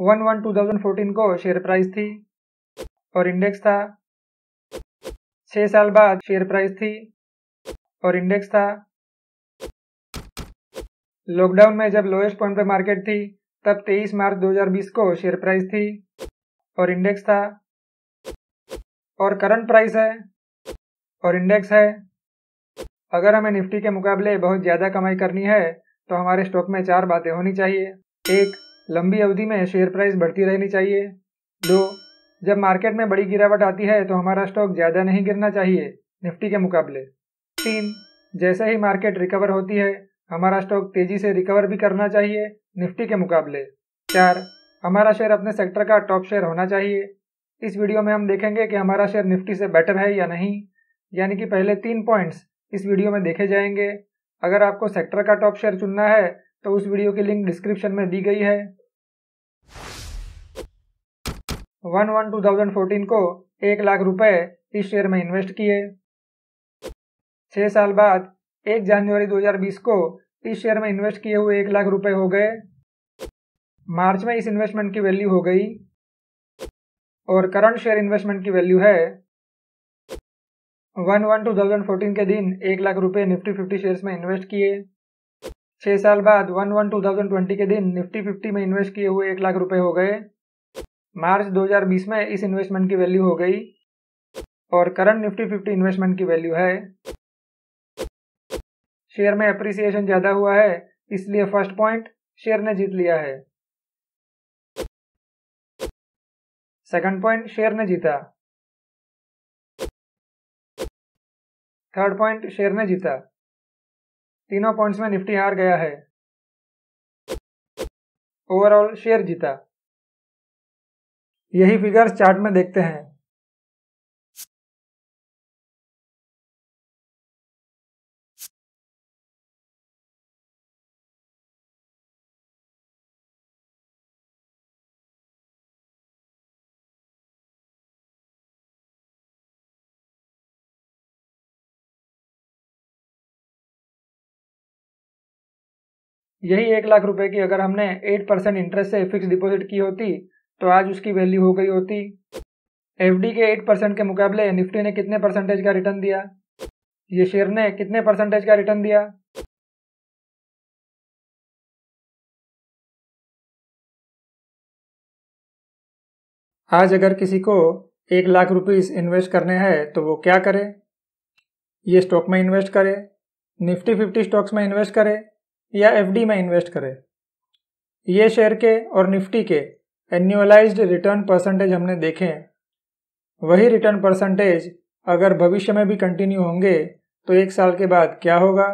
One one two thousand fourteen को share price थी और इंडेक्स था। छः साल बाद शेयर प्राइस थी और इंडेक्स था। लॉकडाउन में जब लोएस्ट पॉइंट पे मार्केट थी, तब 23 मार्च 2020 को शेयर प्राइस थी और इंडेक्स था। और करंट प्राइस है और इंडेक्स है। अगर हमें निफ्टी के मुकाबले बहुत ज़्यादा कमाई करनी है तो हमारे स्टॉक में चार बातें होनी चाहिए। एक लंबी अवधि में शेयर प्राइस बढ़ती रहनी चाहिए। दो, जब मार्केट में बड़ी गिरावट आती है तो हमारा स्टॉक ज़्यादा नहीं गिरना चाहिए, निफ्टी के मुकाबले। तीन, जैसे ही मार्केट रिकवर होती है, हमारा स्टॉक तेज़ी से रिकवर भी करना चाहिए, निफ्टी के मुकाबले। चार, हमारा शेयर अपने सेक्टर का टॉप शेयर होना चाहिए। इस वीडियो में हम देखेंगे कि हमारा शेयर निफ्टी से बेटर है या नहीं, यानी कि पहले तीन पॉइंट्स इस वीडियो में देखे जाएँगे। अगर आपको सेक्टर का टॉप शेयर चुनना है तो उस वीडियो की लिंक डिस्क्रिप्शन में दी गई है। One one two thousand fourteen को एक लाख रुपए इस शेयर में इन्वेस्ट किए। छः साल बाद, एक जनवरी 2020 को इस शेयर में इन्वेस्ट किए हुए एक लाख रुपए हो गए। मार्च में इस इन्वेस्टमेंट की वैल्यू हो गई। और करंट शेयर इन्वेस्टमेंट की वैल्यू है one one two thousand fourteen के दिन एक लाख रुपए निफ्टी फिफ्टी शेयर्स में इन्वेस्ट किए। छः साल बाद one one two thousand twenty के दिन निफ्टी फिफ्टी में इन्वेस्ट किए हुए एक लाख रुपए हो गए। मार्च 2020 में इस इन्वेस्टमेंट की वैल्यू हो गई और करंट निफ्टी फिफ्टी इन्वेस्टमेंट की वैल्यू है। शेयर में अप्रिसिएशन ज़्यादा हुआ है, इसलिए फ़र्स्ट पॉइंट शेयर ने जीत लिया है। सेकंड पॉइंट शेयर ने जीता। थर्ड पॉइंट शेयर ने जीता। तीनों पॉइंट्स में निफ्टी हार गया है। ओवरऑल शेयर जीता। यही फिगर्स चार्ट में देखते हैं। यही एक लाख रुपए की अगर हमने एट परसेंट इंटरेस्ट से फिक्स डिपॉजिट की होती तो आज उसकी वैल्यू हो गई होती। एफडी के एट परसेंट के मुकाबले निफ्टी ने कितने परसेंटेज का रिटर्न दिया? ये शेयर ने कितने परसेंटेज का रिटर्न दिया? आज अगर किसी को एक लाख रुपीस इन्वेस्ट करने हैं तो वो क्या करे? ये स्टॉक में इन्वेस्ट करे। निफ्टी फिफ्टी स्टॉक्स में इन्वेस्ट करे। या एफडी में इन्वेस्ट करें। ये शेयर के और निफ्टी के एन्यूअलाइज्ड रिटर्न परसेंटेज हमने देखे वही रिटर्न परसेंटेज अगर भविष्य में भी कंटिन्यू होंगे तो एक साल के बाद क्या होगा?